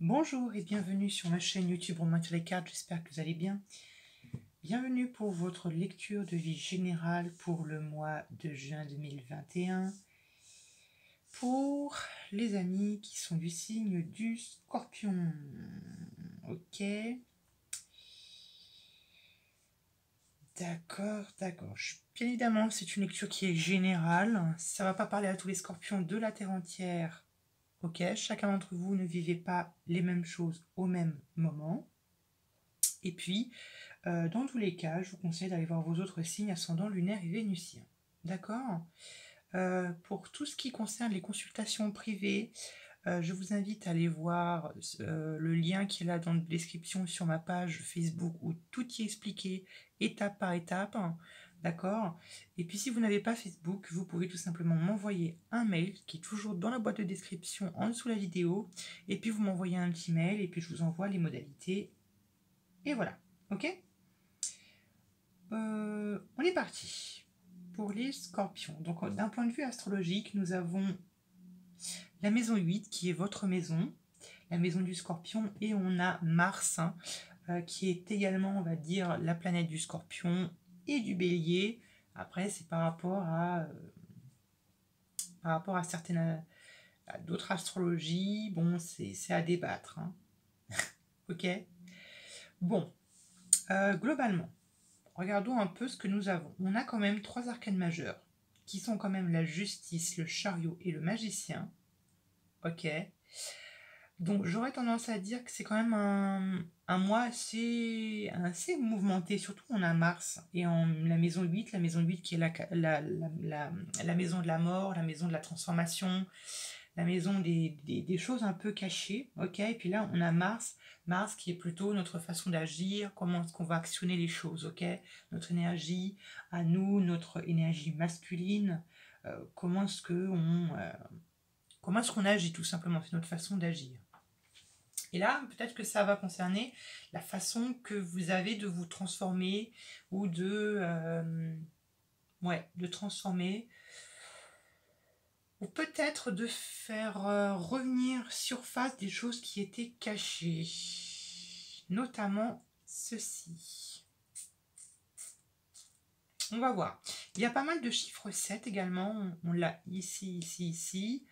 Bonjour et bienvenue sur ma chaîne YouTube Romain les cartes, j'espère que vous allez bien. Bienvenue pour votre lecture de vie générale pour le mois de juin 2021. Pour les amis qui sont du signe du scorpion. Ok. D'accord, d'accord. Bien évidemment, c'est une lecture qui est générale. Ça va pas parler à tous les scorpions de la Terre entière. Ok, chacun d'entre vous ne vivez pas les mêmes choses au même moment. Et puis, euh, dans tous les cas, je vous conseille d'aller voir vos autres signes ascendants lunaires et vénusiens. D'accord? Euh, Pour tout ce qui concerne les consultations privées, euh, je vous invite à aller voir le lien qui est là dans la description sur ma page Facebook où tout y est expliqué étape par étape. D'accord Et puis si vous n'avez pas Facebook, vous pouvez tout simplement m'envoyer un mail qui est toujours dans la boîte de description en dessous de la vidéo. Et puis vous m'envoyez un petit mail et puis je vous envoie les modalités. Et voilà. Ok? Euh, On est parti pour les scorpions. Donc d'un point de vue astrologique, nous avons la maison 8 qui est votre maison, la maison du scorpion, et on a Mars hein, euh, qui est également, on va dire, la planète du scorpion et du bélier. Après, c'est par rapport à euh, par rapport à certaines d'autres astrologies. Bon, c'est à débattre. Hein. ok? Bon, euh, globalement, regardons un peu ce que nous avons. On a quand même trois arcanes majeurs qui sont quand même la justice, le chariot et le magicien. Ok? Donc j'aurais tendance à dire que c'est quand même un, mois assez, assez mouvementé. Surtout on a Mars et en la maison 8, la maison 8 qui est la, la, la, la maison de la mort, la maison de la transformation, la maison des, des, choses un peu cachées. ok? Et puis là on a Mars, Mars qui est plutôt notre façon d'agir, comment est-ce qu'on va actionner les choses. ok? Notre énergie à nous, notre énergie masculine, euh, comment est-ce on... Euh, comment est-ce qu'on agit tout simplement, c'est notre façon d'agir. Et là, peut-être que ça va concerner la façon que vous avez de vous transformer ou de, euh, ouais, de transformer ou peut-être de faire euh, revenir surface des choses qui étaient cachées, notamment ceci. On va voir. Il y a pas mal de chiffres 7 également. On l'a ici, ici, ici.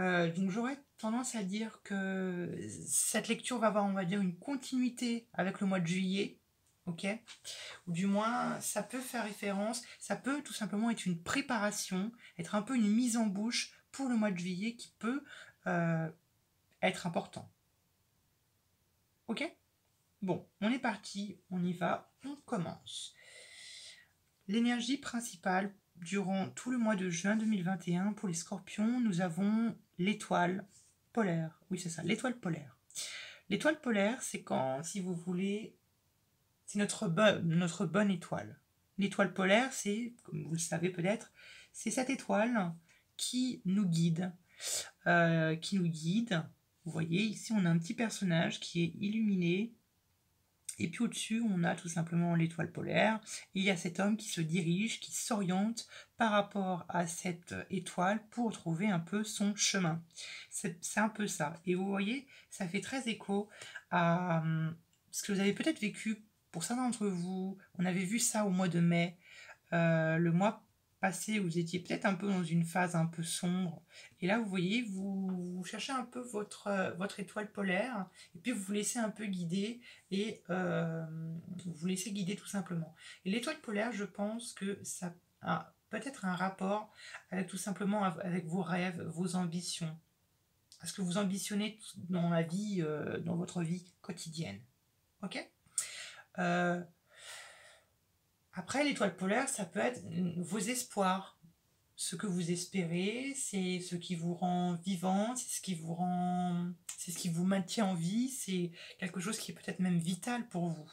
Euh, donc j'aurais tendance à dire que cette lecture va avoir, on va dire, une continuité avec le mois de juillet, ok? Ou du moins, ça peut faire référence, ça peut tout simplement être une préparation, être un peu une mise en bouche pour le mois de juillet qui peut euh, être important. Ok? Bon, on est parti, on y va, on commence. L'énergie principale durant tout le mois de juin 2021, pour les scorpions, nous avons l'étoile polaire. Oui, c'est ça, l'étoile polaire. L'étoile polaire, c'est quand, si vous voulez, c'est notre, bonne étoile. L'étoile polaire, c'est, comme vous le savez peut-être, c'est cette étoile qui nous guide. Euh, qui nous guide. Vous voyez, ici, on a un petit personnage qui est illuminé et puis au-dessus, on a tout simplement l'étoile polaire. Il y a cet homme qui se dirige, qui s'oriente par rapport à cette étoile pour trouver un peu son chemin. C'est un peu ça. Et vous voyez, ça fait très écho à hum, ce que vous avez peut-être vécu. Pour certains d'entre vous, on avait vu ça au mois de mai. Euh, le mois passé, vous étiez peut-être un peu dans une phase un peu sombre. Et là, vous voyez, vous, cherchez un peu votre, euh, votre étoile polaire, et puis vous vous laissez un peu guider, et euh, vous vous laissez guider tout simplement. Et l'étoile polaire, je pense que ça a peut-être un rapport tout simplement avec vos rêves, vos ambitions. Ce que vous ambitionnez dans la vie, euh, dans votre vie quotidienne. Ok? Après, l'étoile polaire, ça peut être vos espoirs. Ce que vous espérez, c'est ce qui vous rend vivant, c'est ce qui vous rend, c'est ce qui vous maintient en vie, c'est quelque chose qui est peut-être même vital pour vous.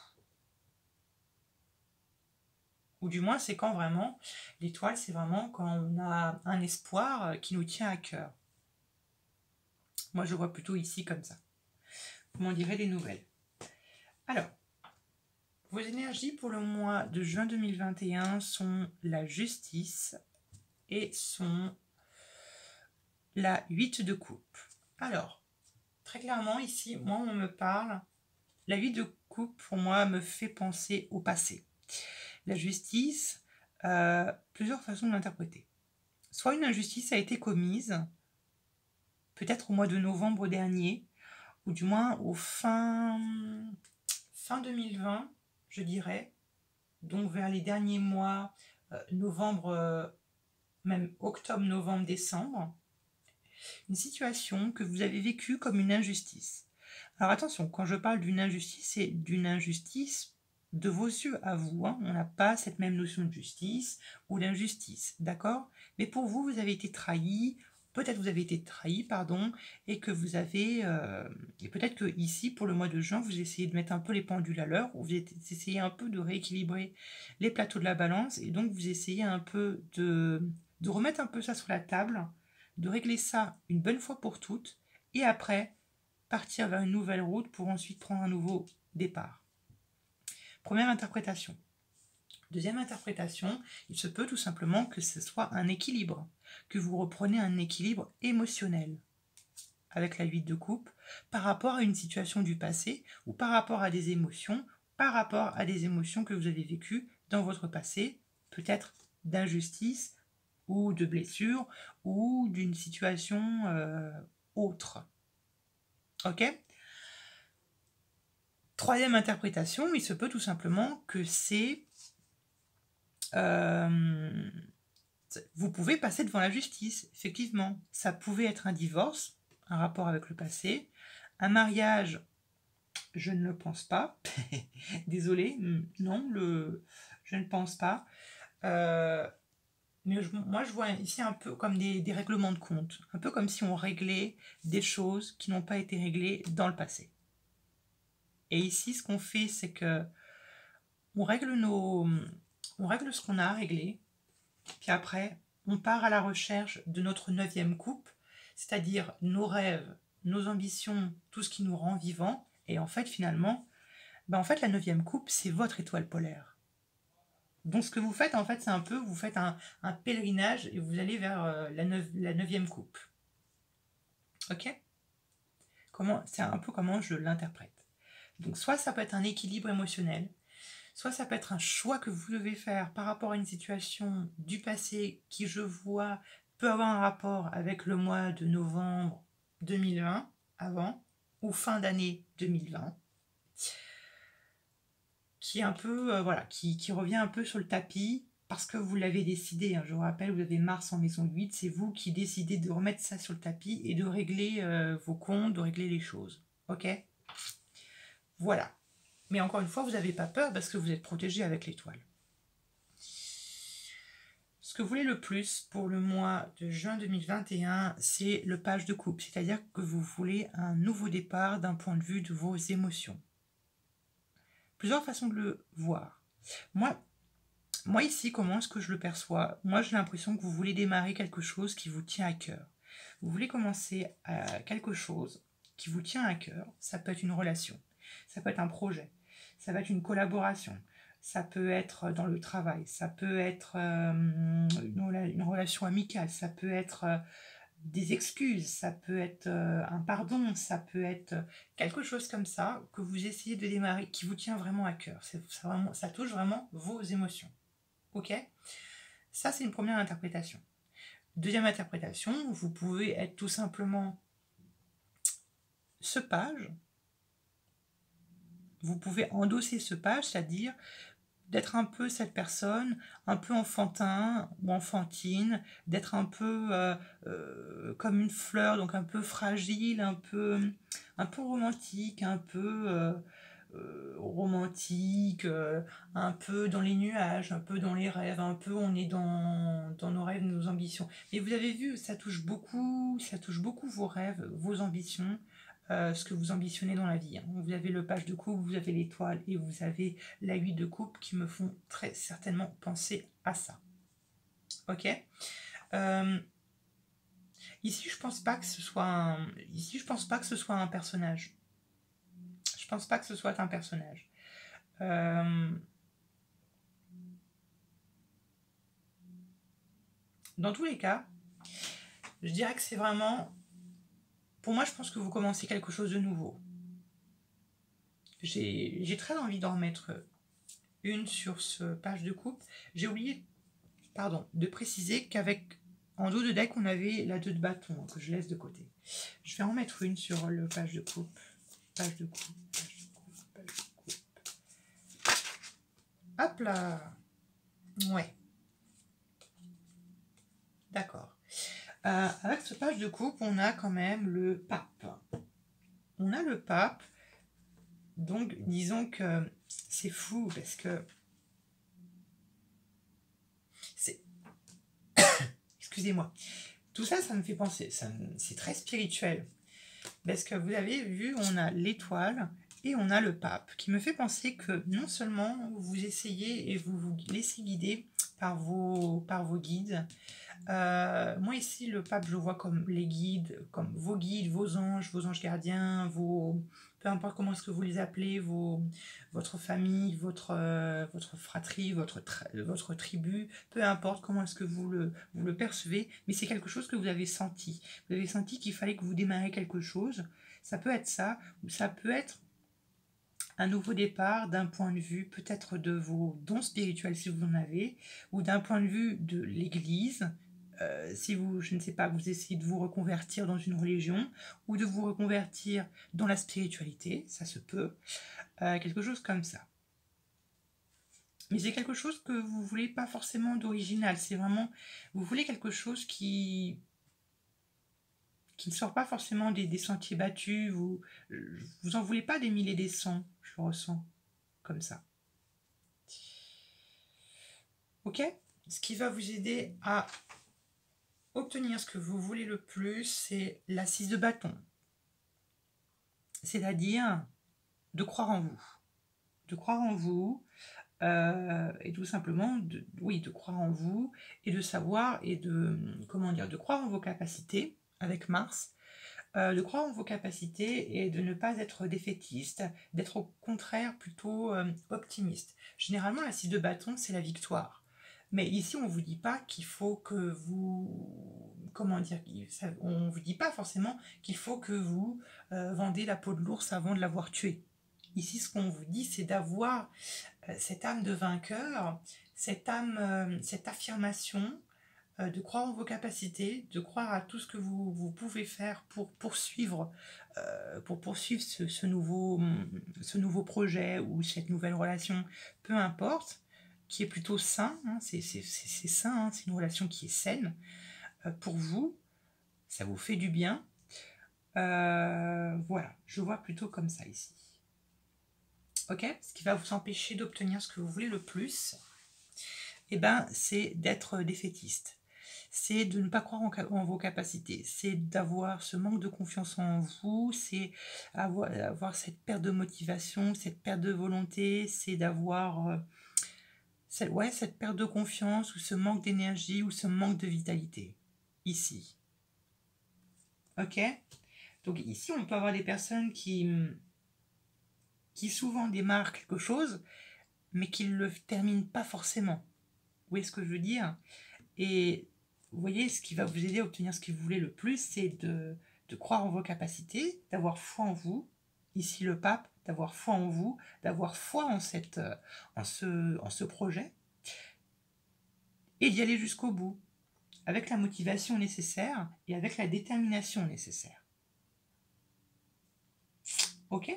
Ou du moins, c'est quand vraiment, l'étoile, c'est vraiment quand on a un espoir qui nous tient à cœur. Moi, je vois plutôt ici comme ça. Vous m'en direz des nouvelles? Alors, vos énergies pour le mois de juin 2021 sont la justice et sont la 8 de coupe. Alors, très clairement, ici, moi, on me parle. La vie de coupe, pour moi, me fait penser au passé. La justice, euh, plusieurs façons de l'interpréter. Soit une injustice a été commise, peut-être au mois de novembre dernier, ou du moins au fin, fin 2020, je dirais, donc vers les derniers mois, euh, novembre, euh, même octobre, novembre, décembre, une situation que vous avez vécue comme une injustice. Alors attention, quand je parle d'une injustice, c'est d'une injustice de vos yeux à vous. Hein. On n'a pas cette même notion de justice ou d'injustice, d'accord? Mais pour vous, vous avez été trahi, peut-être vous avez été trahi, pardon, et que vous avez, euh, et peut-être que ici, pour le mois de juin, vous essayez de mettre un peu les pendules à l'heure, ou vous essayez un peu de rééquilibrer les plateaux de la balance, et donc vous essayez un peu de, de remettre un peu ça sur la table, de régler ça une bonne fois pour toutes, et après, partir vers une nouvelle route pour ensuite prendre un nouveau départ. Première interprétation. Deuxième interprétation, il se peut tout simplement que ce soit un équilibre, que vous reprenez un équilibre émotionnel avec la 8 de coupe par rapport à une situation du passé ou par rapport à des émotions, par rapport à des émotions que vous avez vécues dans votre passé, peut-être d'injustice ou de blessure ou d'une situation euh, autre. Ok? Troisième interprétation, il se peut tout simplement que c'est euh, vous pouvez passer devant la justice, effectivement. Ça pouvait être un divorce, un rapport avec le passé, un mariage, je ne le pense pas. Désolée, non, le, je ne pense pas. Euh, mais moi, je vois ici un peu comme des, règlements de compte, un peu comme si on réglait des choses qui n'ont pas été réglées dans le passé. Et ici, ce qu'on fait, c'est que on règle nos, on règle ce qu'on a à régler, puis après, on part à la recherche de notre neuvième coupe, c'est-à-dire nos rêves, nos ambitions, tout ce qui nous rend vivants. Et en fait, finalement, ben en fait, la neuvième coupe, c'est votre étoile polaire. Donc, ce que vous faites, en fait, c'est un peu, vous faites un, pèlerinage et vous allez vers euh, la, la neuvième coupe. Ok? Comment C'est un peu comment je l'interprète. Donc, soit ça peut être un équilibre émotionnel, Soit ça peut être un choix que vous devez faire par rapport à une situation du passé qui, je vois, peut avoir un rapport avec le mois de novembre 2020, avant, ou fin d'année 2020, qui est un peu, euh, revient un peu sur le tapis parce que vous l'avez décidé. Hein. Je vous rappelle, vous avez Mars en maison 8, c'est vous qui décidez de remettre ça sur le tapis et de régler euh, vos comptes, de régler les choses. Ok? Voilà. Mais encore une fois, vous n'avez pas peur parce que vous êtes protégé avec l'étoile. Ce que vous voulez le plus pour le mois de juin 2021, c'est le page de coupe, c'est-à-dire que vous voulez un nouveau départ d'un point de vue de vos émotions. Plusieurs façons de le voir. Moi, moi ici, comment est-ce que je le perçois? Moi, j'ai l'impression que vous voulez démarrer quelque chose qui vous tient à cœur. Vous voulez commencer à quelque chose qui vous tient à cœur. Ça peut être une relation, ça peut être un projet, ça va être une collaboration, ça peut être dans le travail, ça peut être euh, une, relation amicale, ça peut être euh, des excuses, ça peut être euh, un pardon, ça peut être quelque chose comme ça que vous essayez de démarrer, qui vous tient vraiment à cœur. Ça, vraiment, ça touche vraiment vos émotions. Ok? Ça, c'est une première interprétation. Deuxième interprétation, vous pouvez être tout simplement ce page vous pouvez endosser ce page, c'est-à-dire d'être un peu cette personne, un peu enfantin ou enfantine, d'être un peu euh, euh, comme une fleur, donc un peu fragile, un peu, un peu romantique, un peu euh, romantique, un peu dans les nuages, un peu dans les rêves, un peu on est dans, dans nos rêves, nos ambitions. Mais vous avez vu, ça touche beaucoup, ça touche beaucoup vos rêves, vos ambitions. Euh, ce que vous ambitionnez dans la vie. Hein. Vous avez le page de coupe, vous avez l'étoile et vous avez la 8 de coupe qui me font très certainement penser à ça. Ok? Euh, Ici, je pense pas que ce soit un... Ici, je pense pas que ce soit un personnage. Je pense pas que ce soit un personnage. Euh, dans tous les cas, je dirais que c'est vraiment pour moi, je pense que vous commencez quelque chose de nouveau. J'ai très envie d'en remettre une sur ce page de coupe. J'ai oublié pardon, de préciser qu'avec en dos de deck, on avait la 2 de bâton que je laisse de côté. Je vais en mettre une sur le page de coupe. Page de coupe, page de coupe, page de coupe. Hop là Ouais. D'accord. Euh, avec ce page de coupe, on a quand même le pape. On a le pape. Donc, disons que c'est fou parce que c'est... Excusez-moi. Tout ça, ça me fait penser, c'est très spirituel. Parce que vous avez vu, on a l'étoile et on a le pape, qui me fait penser que non seulement vous essayez et vous vous laissez guider par vos guides, euh, moi ici, le pape, je vois comme les guides, comme vos guides, vos anges, vos anges gardiens, vos, peu importe comment est-ce que vous les appelez, vos, votre famille, votre, euh, votre fratrie, votre, votre tribu, peu importe comment est-ce que vous le, vous le percevez, mais c'est quelque chose que vous avez senti. Vous avez senti qu'il fallait que vous démarriez quelque chose. Ça peut être ça, ou ça peut être un nouveau départ d'un point de vue peut-être de vos dons spirituels si vous en avez, ou d'un point de vue de l'Église, euh, si vous, je ne sais pas, vous essayez de vous reconvertir dans une religion ou de vous reconvertir dans la spiritualité, ça se peut, euh, quelque chose comme ça. Mais c'est quelque chose que vous voulez pas forcément d'original, c'est vraiment, vous voulez quelque chose qui qui ne sort pas forcément des, sentiers battus, vous, vous en voulez pas des mille et des cents, je le ressens comme ça. Ok? Ce qui va vous aider à obtenir ce que vous voulez le plus, c'est l'assise de bâton. C'est-à-dire de croire en vous. De croire en vous, euh, et tout simplement, de, oui, de croire en vous, et de savoir, et de, comment dire, de croire en vos capacités, avec Mars, euh, de croire en vos capacités et de ne pas être défaitiste, d'être au contraire plutôt euh, optimiste. Généralement, l'assise de bâton, c'est la victoire. Mais ici, on ne vous dit pas qu'il faut que vous... Comment dire On ne vous dit pas forcément qu'il faut que vous euh, vendez la peau de l'ours avant de l'avoir tué. Ici, ce qu'on vous dit, c'est d'avoir euh, cette âme de vainqueur, cette âme, euh, cette affirmation, de croire en vos capacités, de croire à tout ce que vous, vous pouvez faire pour poursuivre, pour poursuivre ce, nouveau, ce nouveau projet ou cette nouvelle relation, peu importe qui est plutôt sain, hein, c'est sain, hein, c'est une relation qui est saine euh, pour vous, ça vous fait du bien. Euh, voilà, je vois plutôt comme ça ici. Ok Ce qui va vous empêcher d'obtenir ce que vous voulez le plus, eh ben, c'est d'être défaitiste. C'est de ne pas croire en, vos capacités. C'est d'avoir ce manque de confiance en vous. C'est avoir, cette perte de motivation, cette perte de volonté. C'est d'avoir... Euh, cette, ouais, cette perte de confiance ou ce manque d'énergie ou ce manque de vitalité. Ici. Ok? Donc ici, on peut avoir des personnes qui, qui souvent démarrent quelque chose, mais qui ne le terminent pas forcément. Vous voyez ce que je veux dire? Et vous voyez, ce qui va vous aider à obtenir ce que vous voulez le plus, c'est de, de croire en vos capacités, d'avoir foi en vous. Ici, le pape, d'avoir foi en vous, d'avoir foi en, cette, euh, en, ce, en ce projet, et d'y aller jusqu'au bout, avec la motivation nécessaire et avec la détermination nécessaire. Ok?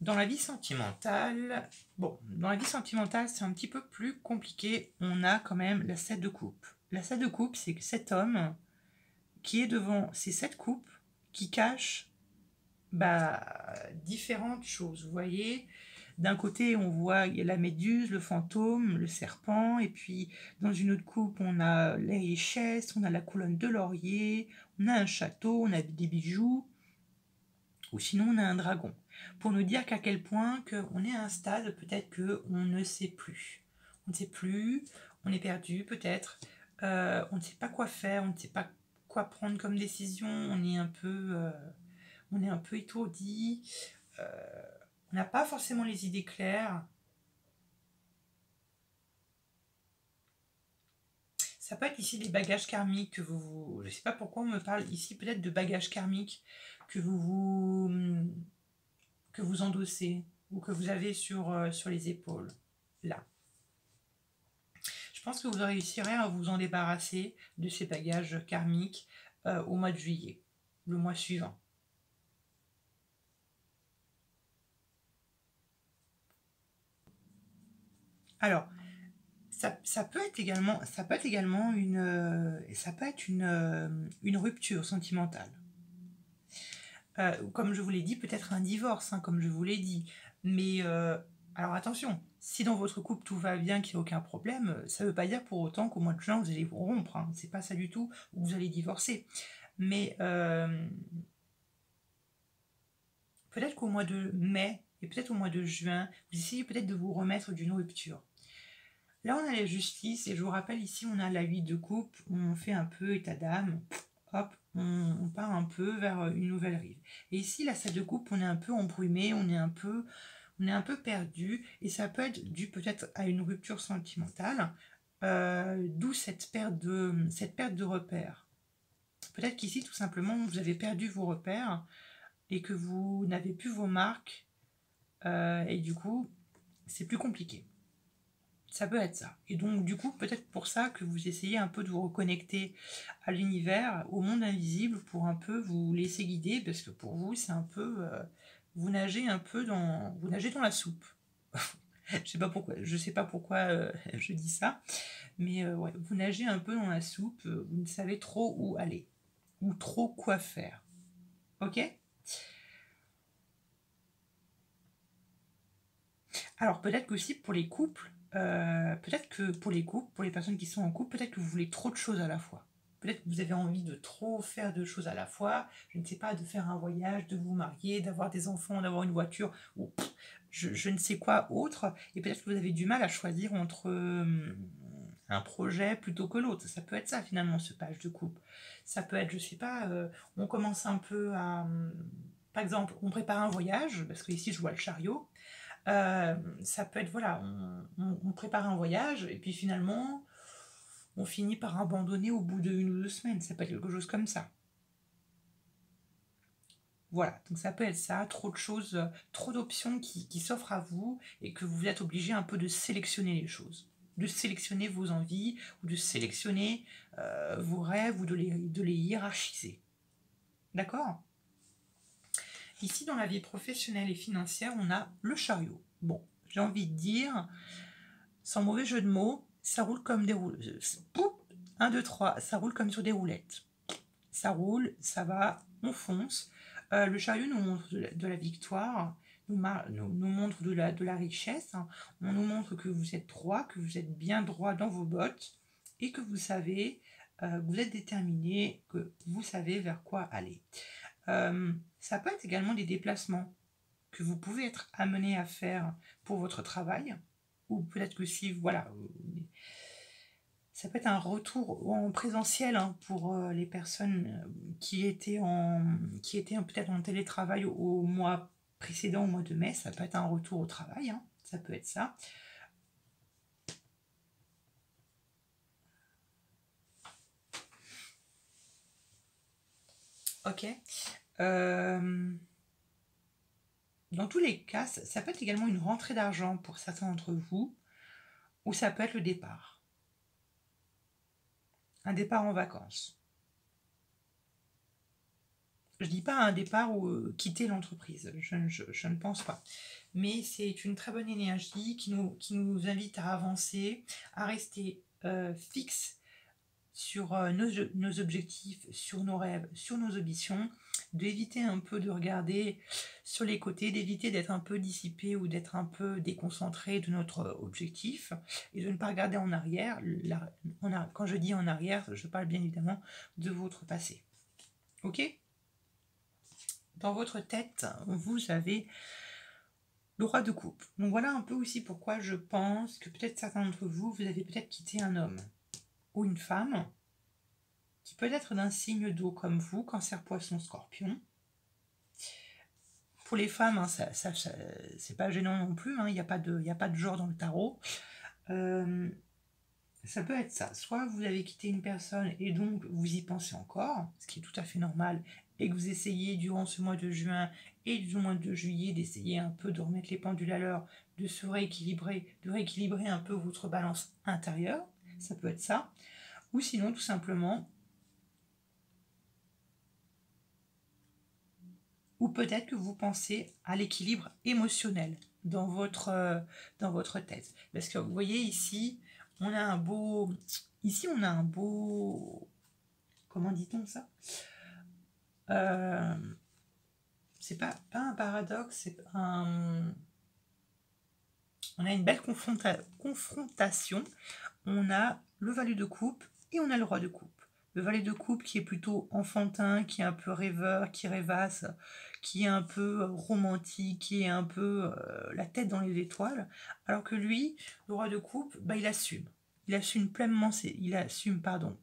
Dans la vie sentimentale, bon, dans la vie sentimentale, c'est un petit peu plus compliqué. On a quand même la 7 de coupe. La 7 de coupe, c'est cet homme qui est devant ces sept coupes qui cache bah, différentes choses. Vous voyez, d'un côté, on voit la méduse, le fantôme, le serpent, et puis dans une autre coupe, on a les richesses, on a la colonne de laurier, on a un château, on a des bijoux, ou sinon on a un dragon. Pour nous dire qu'à quel point on est à un stade peut-être que on ne sait plus. On ne sait plus, on est perdu peut-être, euh, on ne sait pas quoi faire, on ne sait pas quoi prendre comme décision, on est un peu... Euh, on est un peu étourdi, euh, on n'a pas forcément les idées claires. Ça peut être ici des bagages karmiques que vous... Je ne sais pas pourquoi on me parle ici peut-être de bagages karmiques que vous, vous que vous endossez ou que vous avez sur, euh, les épaules. Là. Je pense que vous réussirez à vous en débarrasser de ces bagages karmiques euh, au mois de juillet, le mois suivant. Alors, ça, peut être également, une, euh, euh, rupture sentimentale. Euh, comme je vous l'ai dit, peut-être un divorce, hein, comme je vous l'ai dit. Mais alors attention, si dans votre couple tout va bien, qu'il n'y a aucun problème, ça ne veut pas dire pour autant qu'au mois de juin vous allez vous rompre. Hein. C'est pas ça du tout, ou vous allez divorcer. Mais peut-être qu'au mois de mai et peut-être au mois de juin, vous essayez peut-être de vous remettre d'une rupture. Là, on a la justice, et je vous rappelle, ici, on a la 8 de coupe, on fait un peu état d'âme, hop, on, part un peu vers une nouvelle rive. Et ici, la 7 de coupe, on est un peu embrumé, on est un peu, perdu, et ça peut être dû peut-être à une rupture sentimentale, euh, d'où cette perte de, cette repères. Peut-être qu'ici, tout simplement, vous avez perdu vos repères, et que vous n'avez plus vos marques, euh, et du coup, c'est plus compliqué. Ça peut être ça. Et donc, du coup, peut-être pour ça que vous essayez un peu de vous reconnecter à l'univers, au monde invisible, pour un peu vous laisser guider, parce que pour vous, c'est un peu. Euh, vous nagez un peu dans. Vous nagez dans la soupe. je sais pas pourquoi, je sais pas pourquoi euh, je dis ça, mais euh, ouais, vous nagez un peu dans la soupe, vous ne savez trop où aller, ou trop quoi faire. Ok? Alors peut-être qu'aussi pour les couples, euh, peut-être que pour les couples, pour les personnes qui sont en couple, peut-être que vous voulez trop de choses à la fois. Peut-être que vous avez envie de trop faire de choses à la fois. Je ne sais pas, de faire un voyage, de vous marier, d'avoir des enfants, d'avoir une voiture, ou je, ne sais quoi autre. Et peut-être que vous avez du mal à choisir entre hum, un projet plutôt que l'autre. Ça peut être ça finalement, ce page de couple. Ça peut être, je ne sais pas, euh, on commence un peu à... Par exemple, on prépare un voyage, parce que ici je vois le chariot. Euh, ça peut être, voilà, on, prépare un voyage et puis finalement, on finit par abandonner au bout d'une ou deux semaines. Ça peut être quelque chose comme ça. Voilà, donc ça peut être ça, trop de choses, trop d'options qui, s'offrent à vous et que vous êtes obligé un peu de sélectionner les choses, de sélectionner vos envies ou de sélectionner euh, vos rêves ou de les, de les hiérarchiser. D'accord? Ici, dans la vie professionnelle et financière, on a le chariot. Bon, j'ai envie de dire, sans mauvais jeu de mots, ça roule comme des roulettes. 1, 2, 3, ça roule comme sur des roulettes. Ça roule, ça va, on fonce. Euh, le chariot nous montre de la, victoire, nous, montre de la, de la richesse. On nous montre que vous êtes droit, que vous êtes bien droit dans vos bottes et que vous savez, euh, vous êtes déterminé, que vous savez vers quoi aller. Euh, ça peut être également des déplacements que vous pouvez être amené à faire pour votre travail, ou peut-être que si, voilà, ça peut être un retour en présentiel hein, pour euh, les personnes qui étaient, en, qui étaient peut-être en télétravail au, mois précédent, au mois de mai, ça peut être un retour au travail, hein, ça peut être ça. Ok. Euh, dans tous les cas, ça, peut être également une rentrée d'argent pour certains d'entre vous, ou ça peut être le départ. Un départ en vacances. Je dis pas un départ ou euh, quitter l'entreprise, je, ne pense pas. Mais c'est une très bonne énergie qui nous, qui nous invite à avancer, à rester euh, fixe sur euh, nos, objectifs, sur nos rêves, sur nos ambitions, d'éviter un peu de regarder sur les côtés, d'éviter d'être un peu dissipé ou d'être un peu déconcentré de notre objectif et de ne pas regarder en arrière. quand je dis en arrière, je parle bien évidemment de votre passé. Ok? Dans votre tête, vous avez le roi de coupe. Donc voilà un peu aussi pourquoi je pense que peut-être certains d'entre vous, vous avez peut-être quitté un homme ou une femme qui peut être d'un signe d'eau comme vous, cancer, poisson, scorpion. Pour les femmes, hein, ça, c'est pas gênant non plus, hein, il n'y a, pas de, a pas de genre dans le tarot. Euh, ça peut être ça. Soit vous avez quitté une personne et donc vous y pensez encore, ce qui est tout à fait normal, et que vous essayez durant ce mois de juin et du mois de juillet d'essayer un peu de remettre les pendules à l'heure, de se rééquilibrer, de rééquilibrer un peu votre balance intérieure. Ça peut être ça. Ou sinon, tout simplement, ou peut-être que vous pensez à l'équilibre émotionnel dans votre, euh, dans votre tête. Parce que vous voyez ici, on a un beau... Ici, on a un beau... Comment dit-on ça? Euh, C'est pas, pas un paradoxe, c'est un... On a une belle confrontation. On a le valet de coupe et on a le roi de coupe. Le valet de coupe qui est plutôt enfantin, qui est un peu rêveur, qui rêvasse, qui est un peu romantique, qui est un peu euh, la tête dans les étoiles, alors que lui, le roi de coupe, bah, il assume. Il assume pleinement ses,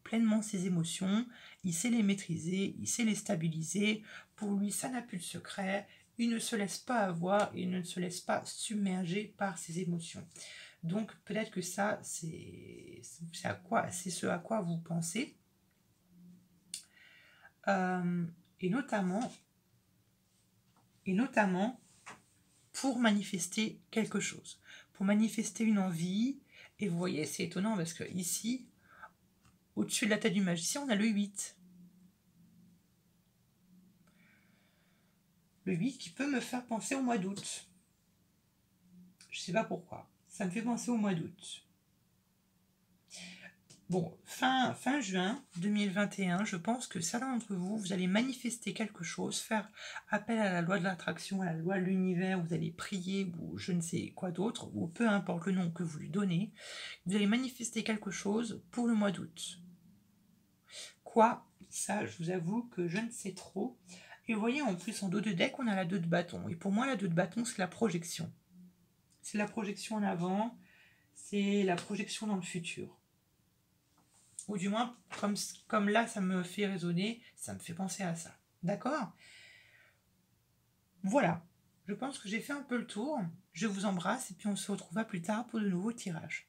pleinement ses émotions, il sait les maîtriser, il sait les stabiliser. Pour lui, ça n'a plus de secret. Il ne se laisse pas avoir, il ne se laisse pas submerger par ses émotions. Donc peut-être que ça, c'est à quoi, c'est ce à quoi vous pensez. Euh, et notamment, pour manifester quelque chose, pour manifester une envie. Et vous voyez, c'est étonnant parce que ici, au-dessus de la tête du magicien, on a le 8. Le 8 qui peut me faire penser au mois d'août. Je ne sais pas pourquoi. Ça me fait penser au mois d'août. Bon, fin, juin 2021, je pense que certains d'entre vous, vous allez manifester quelque chose, faire appel à la loi de l'attraction, à la loi de l'univers, vous allez prier ou je ne sais quoi d'autre, ou peu importe le nom que vous lui donnez, vous allez manifester quelque chose pour le mois d'août. Quoi? Ça, je vous avoue que je ne sais trop. Et vous voyez, en plus, en dos de deck, on a la 2 de bâton. Et pour moi, la 2 de bâton, c'est la projection. C'est la projection en avant, c'est la projection dans le futur ou du moins, comme, là, ça me fait résonner, ça me fait penser à ça. D'accord? Voilà. Je pense que j'ai fait un peu le tour. Je vous embrasse et puis on se retrouvera plus tard pour de nouveaux tirages.